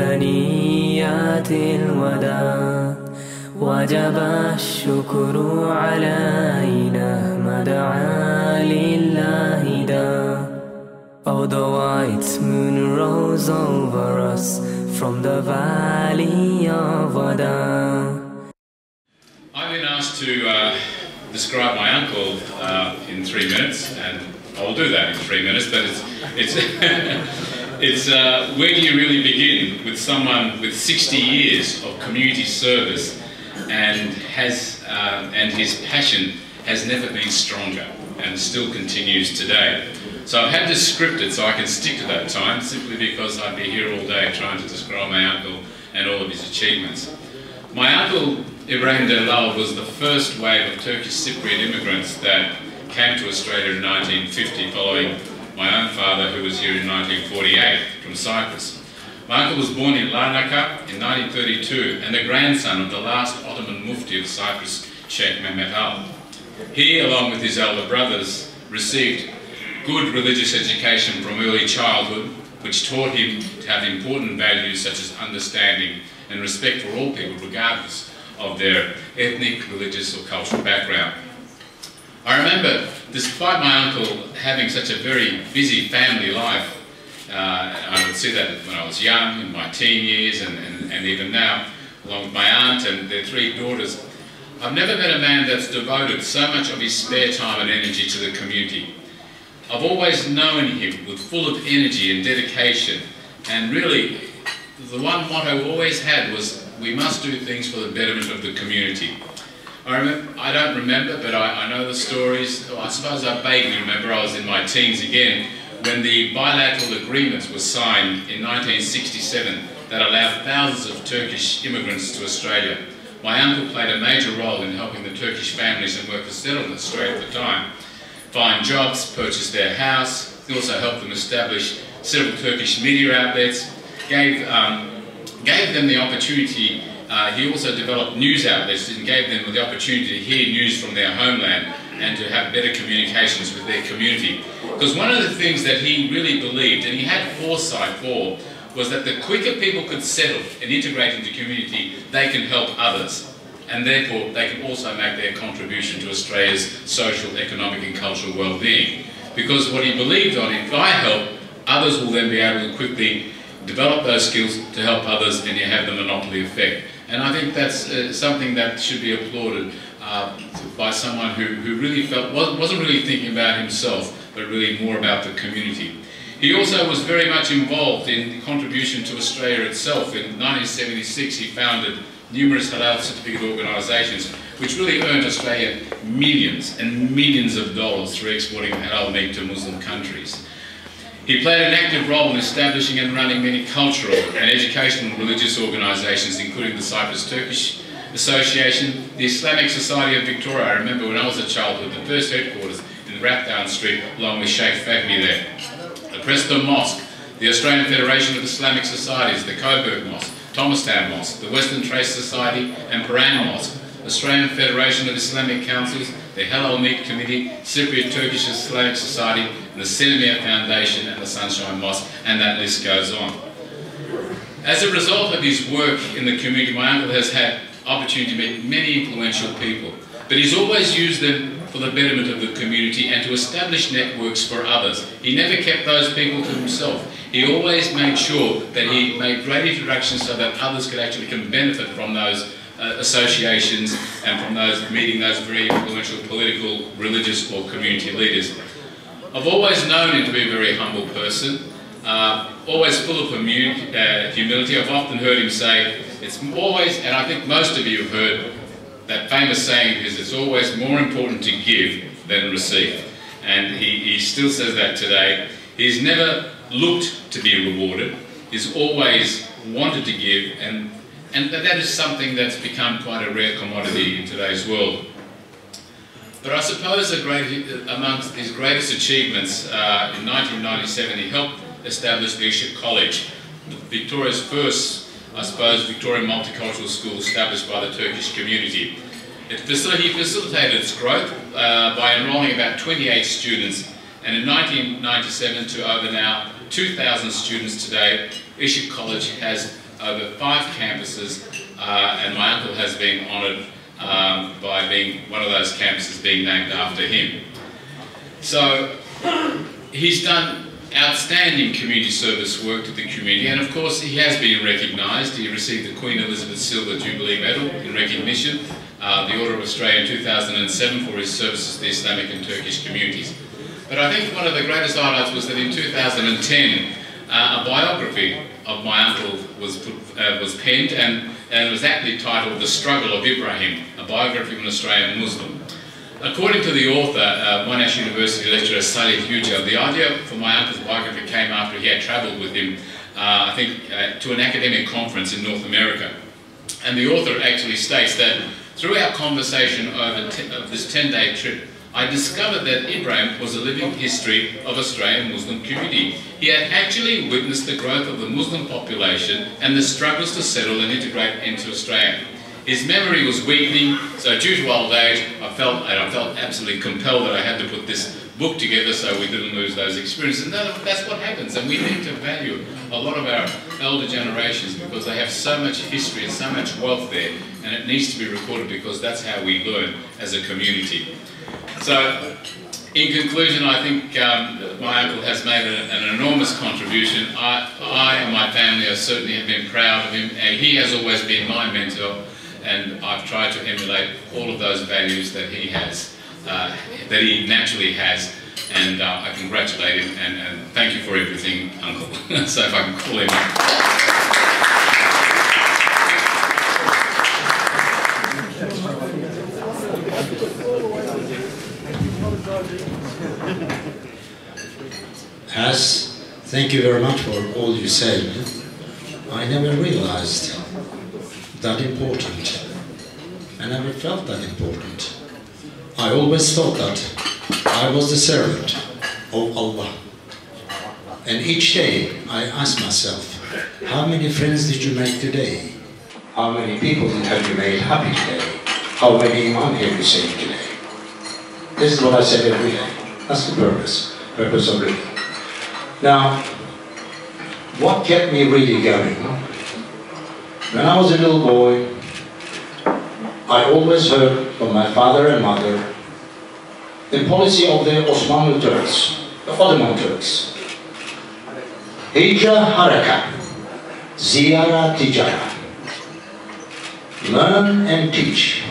ثنيات الوداع وجب الشكر علينا ما دعا لله دا Oh, the white moon rose over us from the valley of Wada. I've been asked to uh, describe my uncle uh, in three minutes, and I'll do that in three minutes. But it's it's it's uh, where do you really begin with someone with 60 years of community service, and has uh, and his passion has never been stronger, and still continues today. So I've had to script it so I can stick to that time, simply because I'd be here all day trying to describe my uncle and all of his achievements. My uncle Ibrahim Dellal was the first wave of Turkish Cypriot immigrants that came to Australia in 1950 following my own father who was here in 1948 from Cyprus. My uncle was born in Larnaca in 1932 and the grandson of the last Ottoman Mufti of Cyprus, Sheikh Mehmet Al. He, along with his elder brothers, received good religious education from early childhood, which taught him to have important values such as understanding and respect for all people, regardless of their ethnic, religious or cultural background. I remember, despite my uncle having such a very busy family life, uh, I would see that when I was young, in my teen years, and, and, and even now, along with my aunt and their three daughters, I've never met a man that's devoted so much of his spare time and energy to the community. I've always known him with full of energy and dedication, and really, the one motto we always had was, we must do things for the betterment of the community. I, remember, I don't remember, but I, I know the stories. I suppose I vaguely remember, I was in my teens again, when the bilateral agreements were signed in 1967 that allowed thousands of Turkish immigrants to Australia. My uncle played a major role in helping the Turkish families and workers settled in Australia at the time find jobs, purchase their house. He also helped them establish several Turkish media outlets, gave, um, gave them the opportunity, uh, he also developed news outlets and gave them the opportunity to hear news from their homeland and to have better communications with their community. Because one of the things that he really believed, and he had foresight for, was that the quicker people could settle and integrate into community, they can help others. And therefore, they can also make their contribution to Australia's social, economic and cultural well-being. Because what he believed on, if I help, others will then be able to quickly develop those skills to help others and you have the monopoly effect. And I think that's uh, something that should be applauded uh, by someone who, who really felt, wasn't really thinking about himself, but really more about the community. He also was very much involved in the contribution to Australia itself. In 1976, he founded numerous halal certificate organisations, which really earned Australia millions and millions of dollars through exporting halal meat to Muslim countries. He played an active role in establishing and running many cultural and educational religious organisations, including the Cyprus Turkish Association, the Islamic Society of Victoria. I remember when I was a child, with the first headquarters in Rathdown Street, along with Sheikh Fahmy there. The Preston Mosque, the Australian Federation of Islamic Societies, the Coburg Mosque, Thomastown Mosque, the Western Thrace Society and Parang Mosque, Australian Federation of Islamic Councils, the Halal Meat Committee, Cypriot Turkish Islamic Society, the Selimia Foundation and the Sunshine Mosque, and that list goes on. As a result of his work in the community, my uncle has had opportunity to meet many influential people, but he's always used them for the betterment of the community and to establish networks for others. He never kept those people to himself. He always made sure that he made great introductions so that others could actually can benefit from those uh, associations and from those meeting those very influential political, religious or community leaders. I've always known him to be a very humble person, uh, always full of uh, humility. I've often heard him say, it's always, and I think most of you have heard that famous saying is it's always more important to give than receive. And he, he still says that today. He's never looked to be rewarded. He's always wanted to give and, and that is something that's become quite a rare commodity in today's world. But I suppose great, amongst his greatest achievements uh, in 1997 he helped establish Leadership College, Victoria's first I suppose, Victorian multicultural school established by the Turkish community. It facil he facilitated its growth uh, by enrolling about 28 students, and in 1997 to over now 2,000 students today, Leadership College has over five campuses, uh, and my uncle has been honoured um, by being one of those campuses being named after him. So he's done outstanding community service work to the community, and of course he has been recognised. He received the Queen Elizabeth Silver Jubilee Medal in recognition, uh, the Order of Australia in 2007 for his services to the Islamic and Turkish communities. But I think one of the greatest highlights was that in 2010, uh, a biography of my uncle was, put, uh, was penned and, and was aptly titled The Struggle of Ibrahim, a biography of an Australian Muslim. According to the author, uh, Monash University lecturer Salih Yücel, the idea for my uncle's biography came after he had travelled with him, uh, I think, uh, to an academic conference in North America. And the author actually states that through our conversation over of this 10-day trip, I discovered that Ibrahim was a living history of Australian Muslim community. He had actually witnessed the growth of the Muslim population and the struggles to settle and integrate into Australia. His memory was weakening, so due to old age, I felt I felt absolutely compelled that I had to put this book together so we didn't lose those experiences. And that's what happens, and we need to value a lot of our elder generations because they have so much history and so much wealth there, and it needs to be recorded because that's how we learn as a community. So, in conclusion, I think um, my uncle has made an enormous contribution. I, I and my family are certainly have been proud of him, and he has always been my mentor and I've tried to emulate all of those values that he has, uh, that he naturally has, and uh, I congratulate him and, and, thank you for everything, Uncle. so if I can call him. As thank you very much for all you said. I never realized that important. I never felt that important. I always thought that I was the servant of Allah. And each day I ask myself, how many friends did you make today? How many people have you made happy today? How many Iman have you saved today? This is what I said every day. That's the purpose, purpose of living. Now, what kept me really going when I was a little boy, I always heard from my father and mother the policy of the Osmanlı Turks, the Ottoman Turks. Hijra haraka, ziyara tijara. Learn and teach.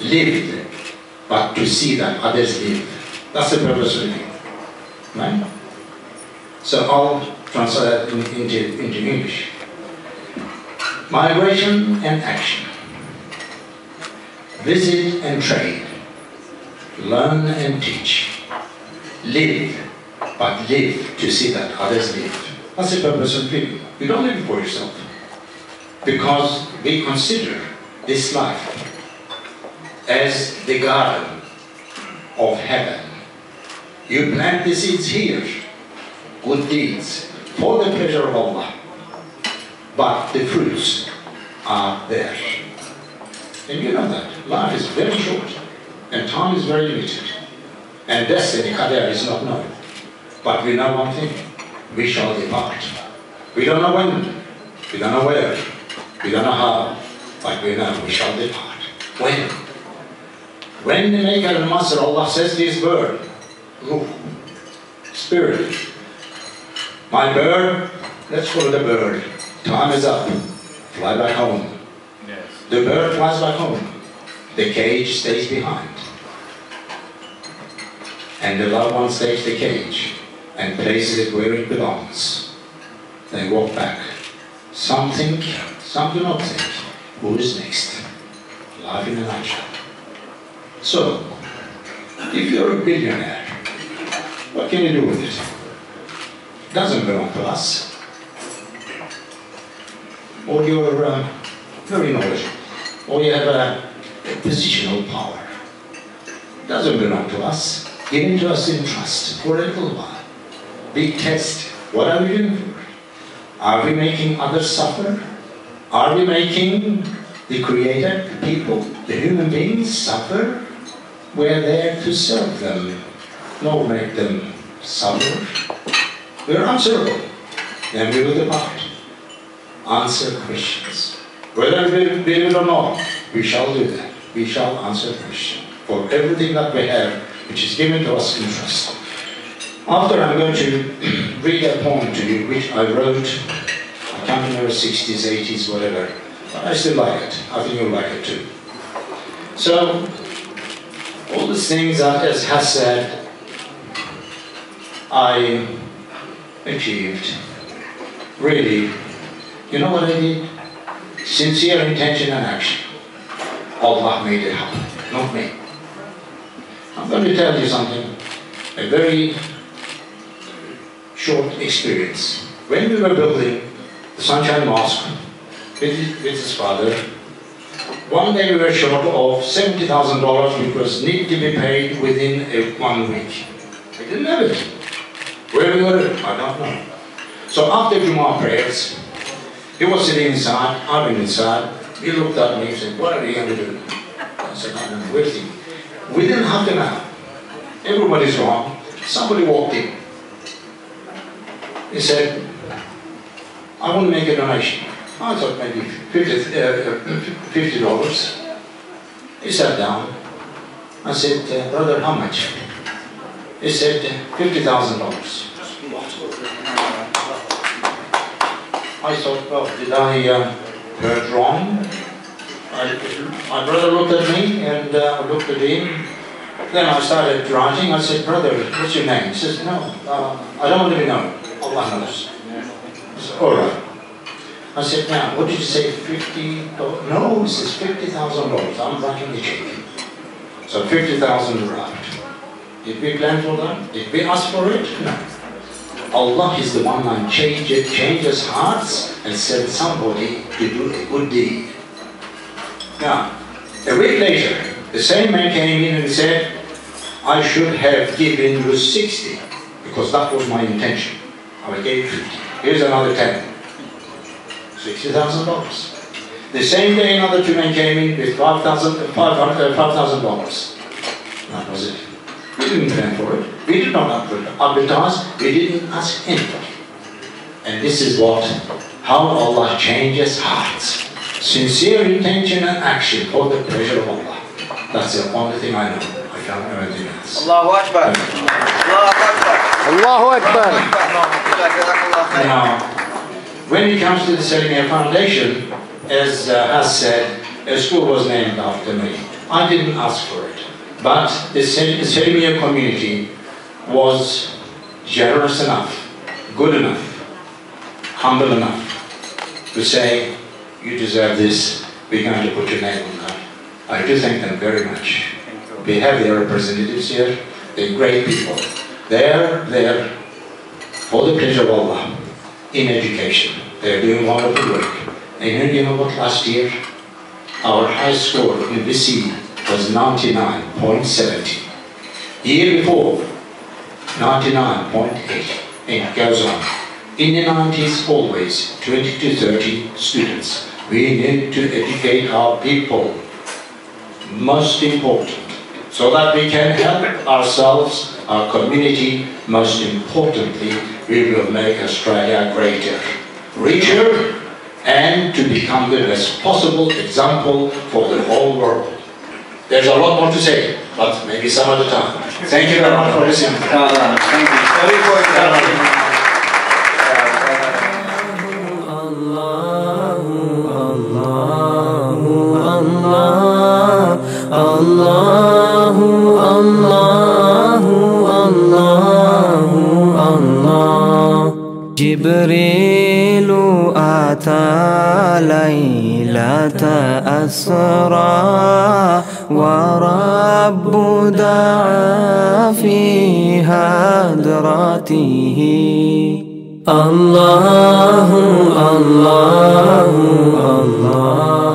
Live, but to see that others live. That's the purpose of living. Right? So I'll translate that into, into English. Migration and action. Visit and trade. Learn and teach. Live, but live to see that others live. That's the purpose of living. You don't live for yourself. Because we consider this life as the garden of heaven. You plant the seeds here, good deeds, for the pleasure of Allah but the fruits are there. And you know that. Life is very short, and time is very limited. And destiny, Qadar, is not known. But we know one thing. We shall depart. We don't know when, we don't know where, we don't know how, but we know we shall depart. When? When the Maker and Master Allah says this word, Spirit, my bird, let's follow the bird. Time is up. Fly back home. Yes. The bird flies back home. The cage stays behind. And the loved one takes the cage and places it where it belongs. They walk back. Some think, some do not think. Who is next? Life in a nutshell. So, if you're a billionaire, what can you do with it? Doesn't belong to us or you're uh, very knowledgeable, or you have a, a positional power. It doesn't belong to us. Given to us in trust for a little while. Big test. What are we doing for? Are we making others suffer? Are we making the creator, the people, the human beings suffer? We're there to serve them, not make them suffer. We're answerable. Then we will depart. answer questions. Whether we believe it or not, we shall do that. We shall answer questions for everything that we have, which is given to us in trust. After I'm going to read a poem to you, which I wrote, I can't remember 60s, 80s, whatever, but I still like it. I think you'll like it too. So, all the things that as has said, I achieved. Really, you know what I did? Sincere intention and action. Allah made it happen, not me. I'm going to tell you something, a very short experience. When we were building the Sunshine Mosque with, with his father, one day we were short of $70,000 because need to be paid within a, one week. I didn't have it. Where we were, I don't know. So after Jumu'ah prayers, he was sitting inside, I went inside, he looked at me and said, what are you going to do? I said, I'm waiting. Within half an hour, everybody's wrong, somebody walked in. He said, I want to make a donation. I thought maybe 50 uh, dollars. He sat down. I said, uh, brother, how much? He said, $50,000. I thought, well, did I uh, heard wrong? I, my brother looked at me and uh, looked at him. Then I started writing. I said, brother, what's your name? He says, no, uh, I don't want to be known. Allah knows. I said, all right. I said, now, what did you say, 50 No, he says $50,000. I'm writing the check. So 50,000 arrived. Did we plan for that? Did we ask for it? Allah is the one that changes, changes hearts and sends somebody to do a good deed. Now, a week later, the same man came in and said, I should have given you 60 because that was my intention. I gave 50. Here's another 10. $60,000. The same day another two men came in with $5,000. $5, that was it. We didn't plan for it. We did not advertise. We didn't ask anybody. And this is what, how Allah changes hearts. Sincere intention and action for the pleasure of Allah. That's the only thing I know. I can't know anything else. Allahu Akbar. Allahu Akbar. Allahu Akbar. Now, when it comes to the Salimia Foundation, as uh, has said, a school was named after me. I didn't ask for it. But the Salimia community was generous enough, good enough, humble enough to say, you deserve this, we're going to put your name on that. I do thank them very much. We have their representatives here, they're great people. They're there for the pleasure of Allah in education. They're doing wonderful work. And you know what last year? Our high score in VC was 99.70. Year before, 99.8. And it goes on. In the 90s, always 20 to 30 students. We need to educate our people. Most important. So that we can help ourselves, our community. Most importantly, we will make Australia greater, richer, and to become the best possible example for the whole world. There's a lot more to say, but maybe some other time. Thank you very much for listening. Uh, thank you. Very important. Allahu Allahu Allah في هدرته الله الله الله.